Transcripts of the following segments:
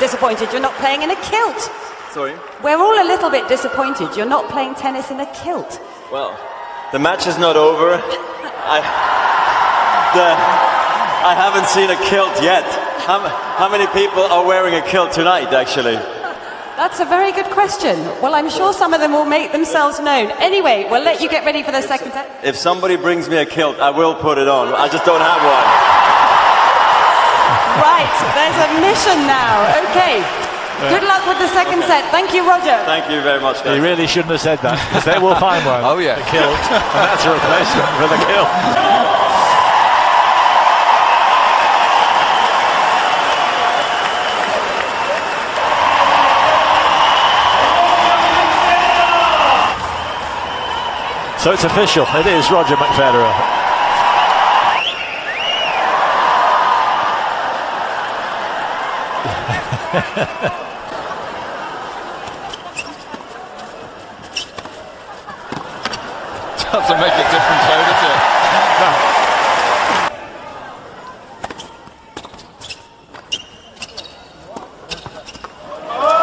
disappointed you're not playing in a kilt. Sorry? We're all a little bit disappointed you're not playing tennis in a kilt. Well, the match is not over. I, the, I haven't seen a kilt yet. How, how many people are wearing a kilt tonight, actually? That's a very good question. Well, I'm sure some of them will make themselves known. Anyway, we'll let you get ready for the second set. If somebody brings me a kilt, I will put it on. I just don't have one. Right, there's a mission now. Okay. Good luck with the second set. Thank you, Roger. Thank you very much, guys. You really shouldn't have said that, because they will find one. Oh, yeah. A kilt. And that's a replacement for the kill. So it's official. It is Roger McFederer. Doesn't make a difference, though, does it?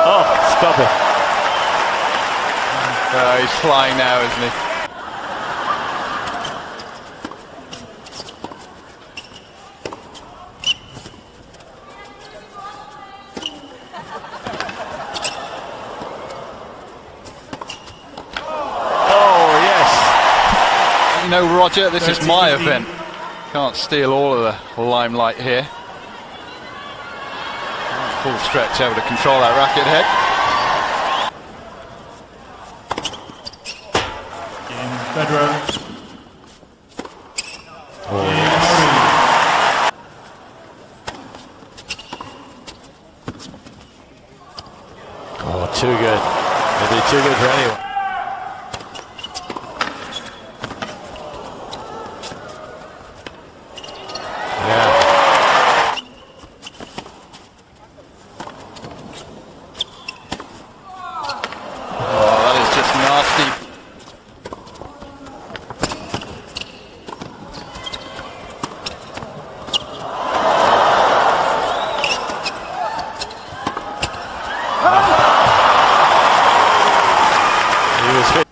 Oh, stop it. Uh, he's flying now, isn't he? Oh, yes. You know, Roger, this is my event. Can't steal all of the limelight here. Full stretch able to control that racket head. Game Federer. Oh, too good. Maybe too good for anyone. Yeah. Oh, that is just nasty. He was fit.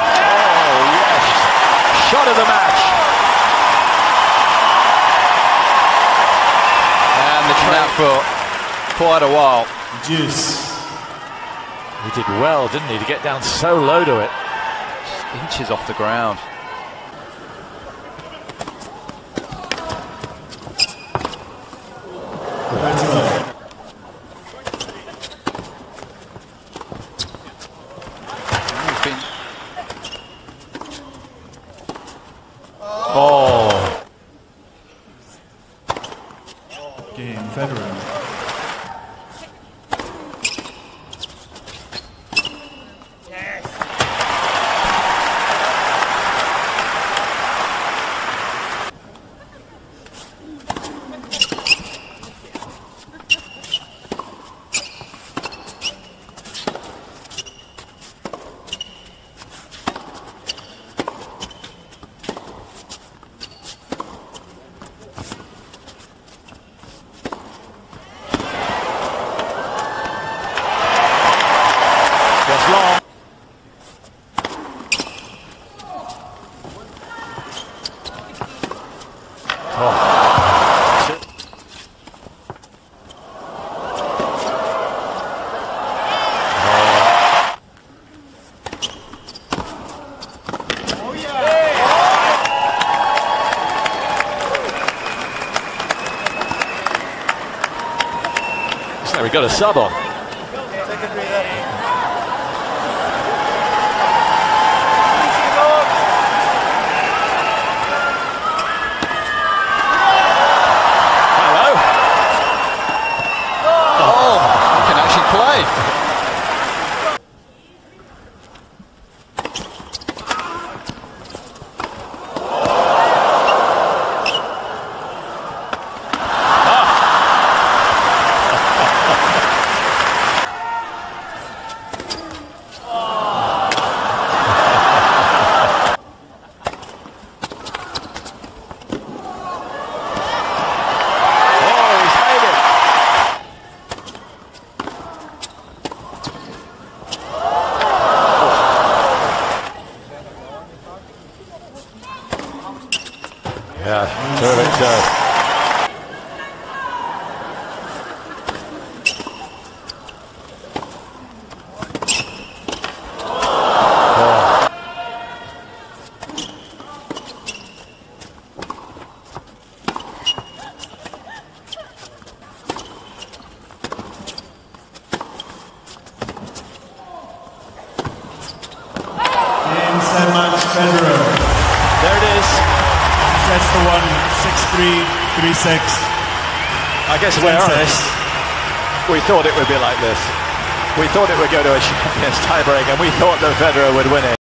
Oh, yes. Shot of the match. And the trap for quite a while. Juice. He did well, didn't he, to get down so low to it. Inches off the ground. Fatima. Oh, Game Federer. just long. Oh. So we got a sub on. Hello. Oh, he can actually play. Yeah, terrific serve. Game, set, match, Federer. There it is. The one, 6-3, 3-6. I guess we're honest. We thought it would be like this. We thought it would go to a champions tiebreak, and we thought that Federer would win it.